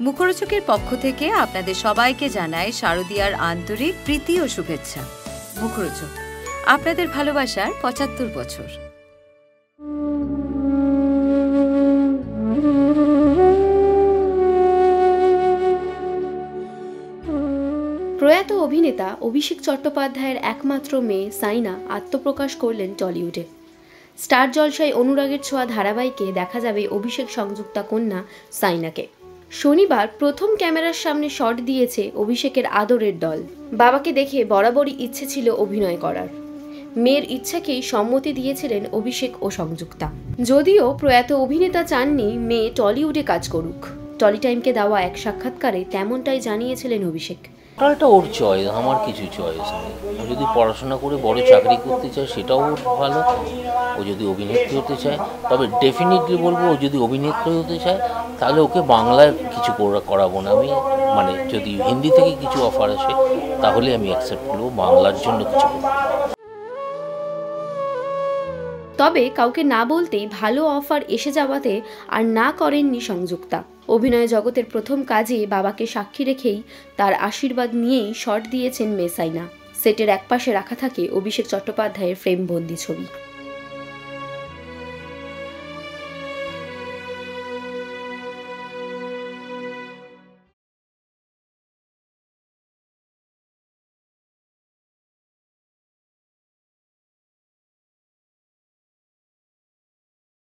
মুখরোচকের পক্ষ থেকে আপনাদের সবাইকে জানায় শারদীয়ার আন্তরিক প্রীতি ও শুভেচ্ছা। মুখরোচক, আপনাদের ভালোবাসার পঁচাত্তর বছর। প্রয়াত অভিনেতা অভিষেক চট্টোপাধ্যায়ের একমাত্র মেয়ে সাইনা আত্মপ্রকাশ করলেন টলিউডে। স্টার জলসায় অনুরাগের ছোঁয়া ধারাবাহিকে দেখা যাবে অভিষেক সংযুক্তা কন্যা সাইনাকে। শনিবার প্রথম ক্যামেরার সামনে শট দিয়েছে অভিষেকের আদরের দল। বাবাকে দেখে বরাবরই ইচ্ছে ছিল অভিনয় করার। মেয়ের ইচ্ছাকেই সম্মতি দিয়েছিলেন অভিষেক ও সংযুক্তা। যদিও প্রয়াত অভিনেতা চাননি, মেয়ে টলিউডে কাজ করুক। টলি টাইমকে দেওয়া এক সাক্ষাৎকারে তেমনটাই জানিয়েছিলেন অভিষেক। ওর চয়েস, আমার কিছু চয়েস নেই। ও যদি পড়াশোনা করে বড় চাকরি করতে চায়, সেটাও ওর ভালো। ও যদি অভিনেত্রী হতে চায়, তবে ডেফিনেটলি বলব ও যদি অভিনেত্রী হতে চায় তাহলে ওকে বাংলায় কিছু করা করাবো না। আমি মানে যদি হিন্দি থেকে কিছু অফার আসে, তাহলে আমি অ্যাকসেপ্ট করব, বাংলার জন্য কিছু তবে কাউকে না বলতেই ভালো অফার এসে যাওয়াতে আর না করেননি সংযুক্তা। অভিনয় জগতের প্রথম কাজে বাবাকে সাক্ষী রেখেই তার আশীর্বাদ নিয়েই শট দিয়েছেন মেসাইনা। সেটের একপাশে রাখা থাকে অভিষেক চট্টোপাধ্যায়ের ফ্রেমবন্দি ছবি।